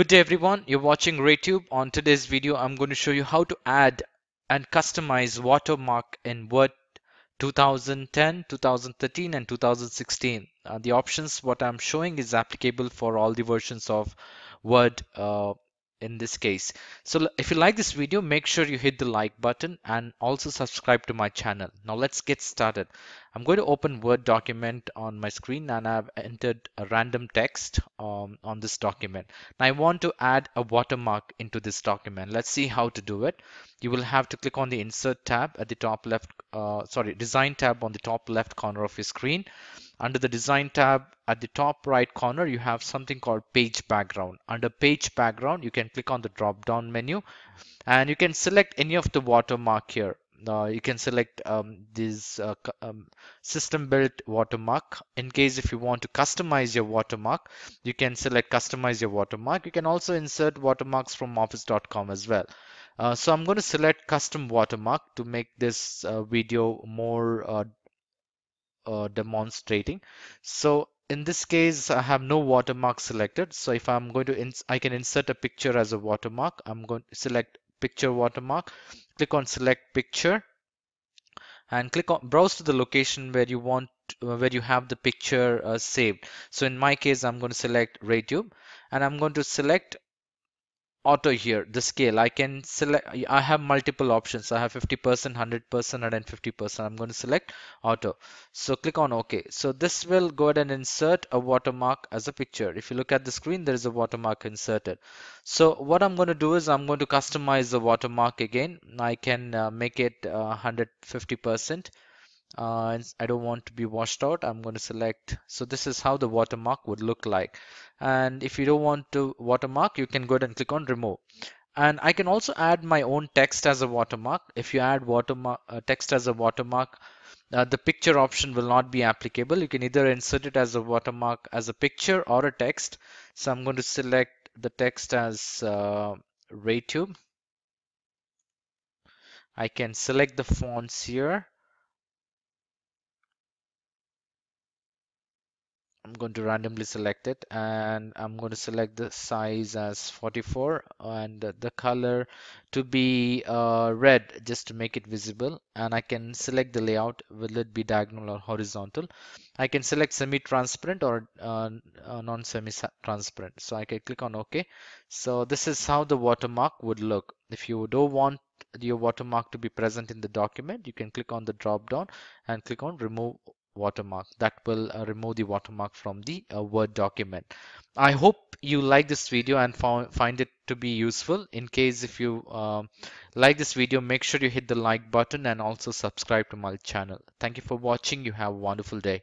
Good day everyone, you're watching RayTube. On today's video, I'm going to show you how to add and customize watermark in Word 2010, 2013 and 2016. Uh, the options what I'm showing is applicable for all the versions of Word uh, in this case. So if you like this video, make sure you hit the like button and also subscribe to my channel. Now let's get started. I'm going to open Word document on my screen and I've entered a random text um, on this document. Now I want to add a watermark into this document. Let's see how to do it. You will have to click on the insert tab at the top left, uh, sorry, design tab on the top left corner of your screen. Under the design tab at the top right corner, you have something called page background. Under page background, you can click on the drop down menu and you can select any of the watermark here. Uh, you can select um, this uh, um, system built watermark. In case if you want to customize your watermark, you can select customize your watermark. You can also insert watermarks from office.com as well. Uh, so I'm going to select custom watermark to make this uh, video more uh, demonstrating. So in this case, I have no watermark selected. So if I'm going to, I can insert a picture as a watermark. I'm going to select picture watermark, click on select picture and click on browse to the location where you want uh, where you have the picture uh, saved. So in my case, I'm going to select RayTube and I'm going to select auto here the scale. I can select i have multiple options. I have 50 percent 100 percent and 50 percent. I'm going to select auto. So click on ok. So this will go ahead and insert a watermark as a picture. If you look at the screen there is a watermark inserted. So what i'm going to do is i'm going to customize the watermark again. I can uh, make it uh, 150 percent uh, I don't want to be washed out. I'm going to select so this is how the watermark would look like. And if you don't want to watermark you can go ahead and click on remove. And I can also add my own text as a watermark. If you add watermark uh, text as a watermark uh, the picture option will not be applicable. You can either insert it as a watermark as a picture or a text. So I'm going to select the text as uh, RayTube. I can select the fonts here I'm going to randomly select it and I'm going to select the size as 44 and the color to be uh, red just to make it visible. And I can select the layout will it be diagonal or horizontal. I can select semi-transparent or uh, uh, non-semi-transparent. So I can click on OK. So this is how the watermark would look. If you don't want your watermark to be present in the document you can click on the drop down and click on remove watermark that will uh, remove the watermark from the uh, word document. I hope you like this video and find it to be useful. In case if you uh, like this video make sure you hit the like button and also subscribe to my channel. Thank you for watching. You have a wonderful day